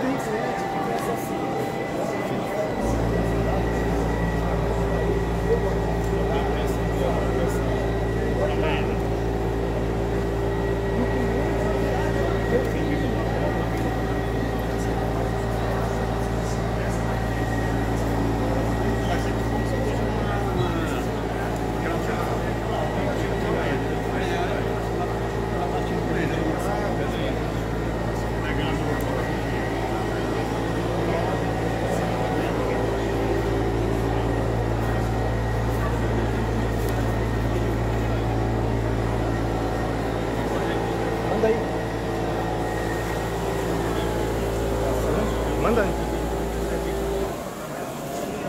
tem frente. manda aí. Manda aí.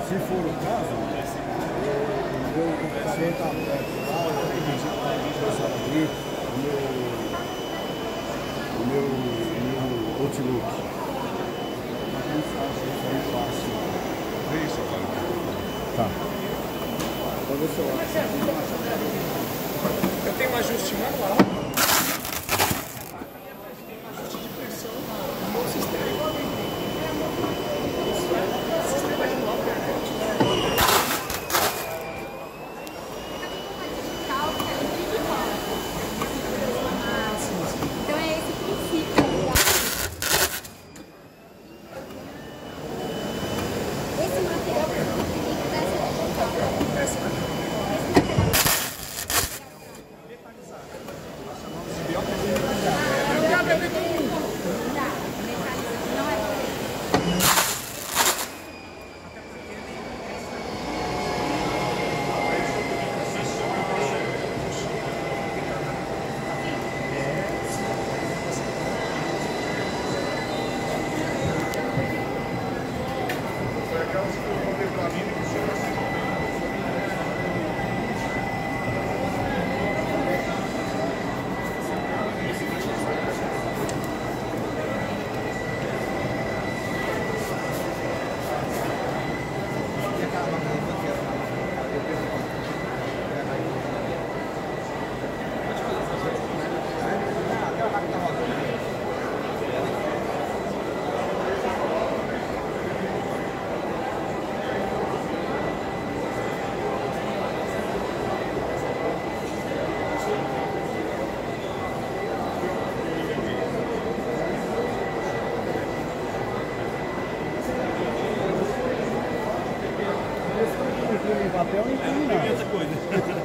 Se for o caso, eu vou com 40 abrir o meu, o meu, o meu Outlook. Vê isso agora. Tá. Vamos ver se eu. Eu tenho um ajuste manual. Thank you. papel e não. outra coisa.